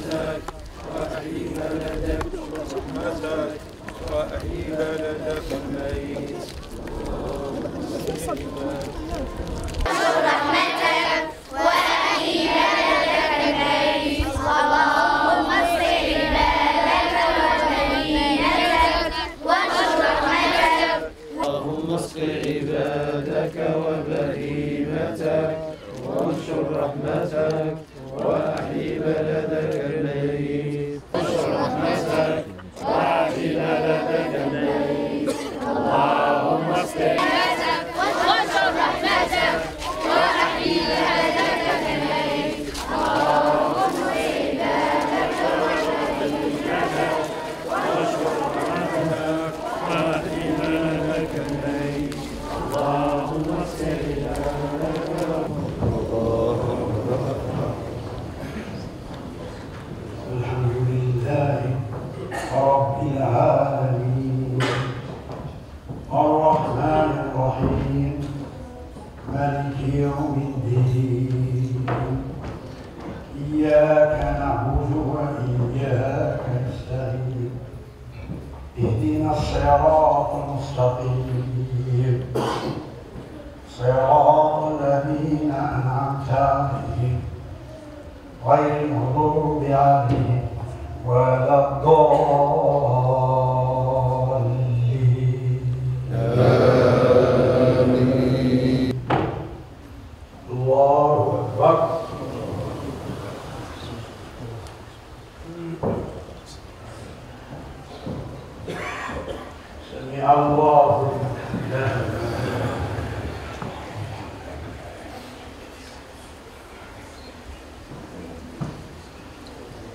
رحمتك وأحيي بلدك برحمتك وأحيي بلدك الميت اللهم صل عليهم غير المغضوب عليهم ولا الضالين الله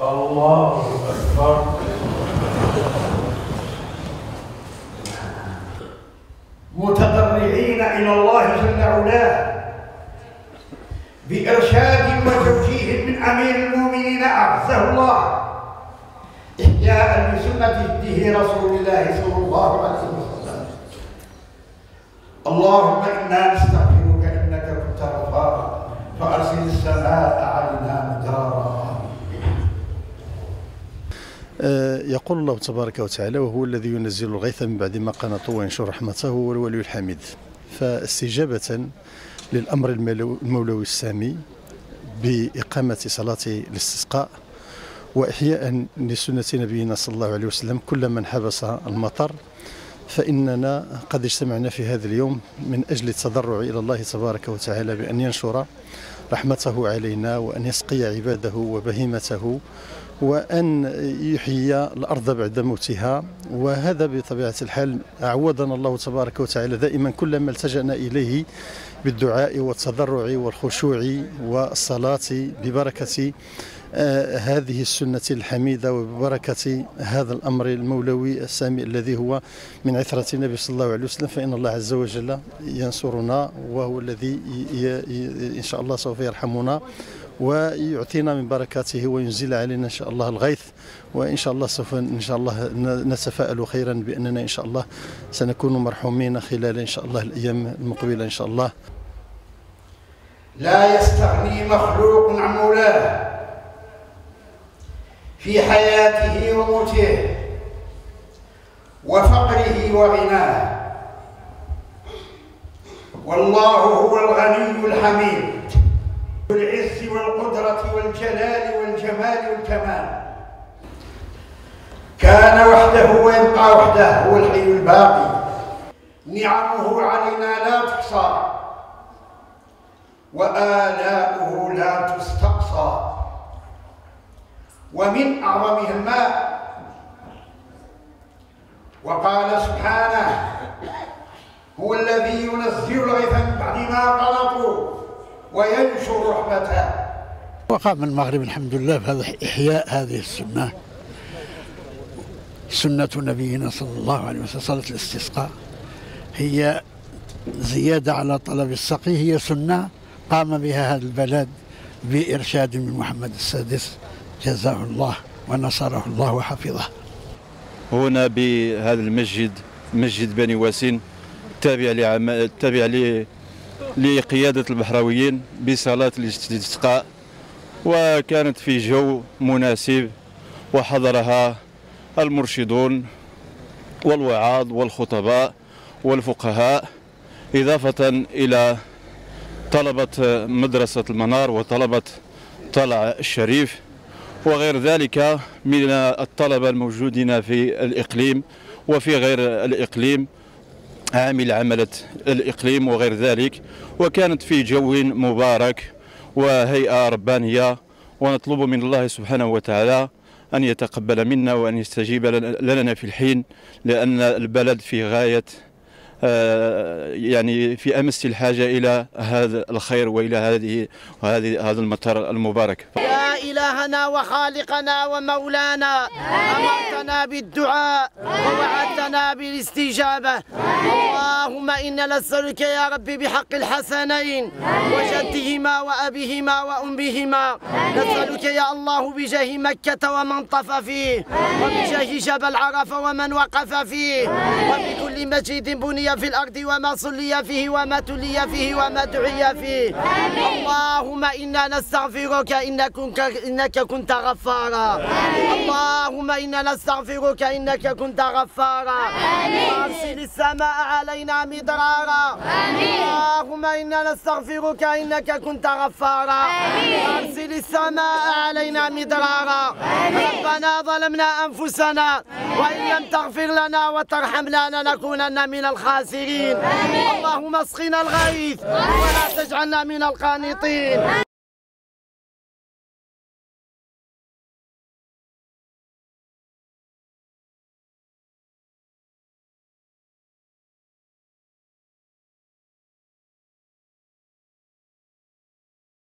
الله أكبر. متضرعين إلى الله جل علاه بإرشاد وتوجيه من أمير المؤمنين أعزه الله إحياء لسنة هديه رسول الله صلى الله عليه وسلم. اللهم إنا نستغفرك إنك كنت غفارا فأرسل السماء علينا مدرارا آه، يقول الله تبارك وتعالى وهو الذي ينزل الغيث من بعد ما قنطوا وينشر رحمته هو الولي الحميد. فاستجابة للأمر المولوي السامي بإقامة صلاة الاستسقاء وإحياء لسنة نبينا صلى الله عليه وسلم كل من حبس المطر فإننا قد اجتمعنا في هذا اليوم من أجل التضرع إلى الله تبارك وتعالى بأن ينشر رحمته علينا وأن يسقي عباده وبهيمته وأن يحيي الأرض بعد موتها وهذا بطبيعة الحال عودنا الله تبارك وتعالى دائما كل ما التجأنا إليه بالدعاء والتضرع والخشوع والصلاة ببركة آه، هذه السنة الحميدة وببركة هذا الأمر المولوي السامي الذي هو من عثرة النبي صلى الله عليه وسلم. فإن الله عز وجل ينصرنا وهو الذي إن شاء الله سوف يرحمنا. ويعطينا من بركاته وينزل علينا إن شاء الله الغيث وإن شاء الله سوف إن شاء الله نتفائل خيرا بأننا إن شاء الله سنكون مرحومين خلال إن شاء الله الأيام المقبلة إن شاء الله. لا يستغني مخلوق عن مولاه في حياته وموته وفقره وغناه. والله هو الغني الحميد. ذو العز والقدرة والجلال والجمال والكمال. كان وحده ويبقى وحده هو الحي الباقي. نعمه علينا لا تحصى. وآلاؤه لا تستقصى. ومن أعظمها الماء. وقال سبحانه هو الذي ينزل الغيث من بعد ما قنطوا وينشر رحمته. وقام المغرب الحمد لله بهذا إحياء هذه السنة. سنة نبينا صلى الله عليه وسلم صلاة الاستسقاء. هي زيادة على طلب السقي هي سنة قام بها هذا البلد بإرشاد من محمد السادس. جزاه الله ونصره الله وحفظه. هنا بهذا المسجد مسجد بني واسين تابع لعم... تابع ل... لقيادة البحراويين بصلاة الاستسقاء وكانت في جو مناسب وحضرها المرشدون والوعاظ والخطباء والفقهاء إضافة إلى طلبة مدرسة المنار وطلبة طلع الشريف وغير ذلك من الطلبة الموجودين في الإقليم وفي غير الإقليم عامل عملة الإقليم وغير ذلك وكانت في جو مبارك وهيئة ربانية ونطلب من الله سبحانه وتعالى أن يتقبل منا وأن يستجيب لنا في الحين لأن البلد في غاية آه، يعني في أمس الحاجة إلى هذا الخير وإلى هذه هذا المطر المبارك. يا إلهنا وخالقنا ومولانا. أمرتنا بالدعاء ووعدتنا بالاستجابة. اللهم إنا نسألك يا ربي بحق الحسنين وجدهما وأبيهما وأمهما. نسألك يا الله بجاه مكة ومن طف فيه وبجاه جبل عرفه ومن وقف فيه وبكل مسجد بني في الأرض وما صلي فيه وما تلي فيه وما دعي فيه. اللهم إنا نستغفرك إنك إنك كنت غفارا. اللهم إنا نستغفرك إنك كنت غفارا. أرسل السماء علينا مدرارا. اللهم إنا نستغفرك إنك كنت غفارا. أرسل السماء علينا مدرارا. ربنا ظلمنا أنفسنا. وإن لم تغفر لنا وترحمنا لنكونن من الخاسرين. الخاسرين اللهم اسقنا الغيث. ولا تجعلنا من القانطين.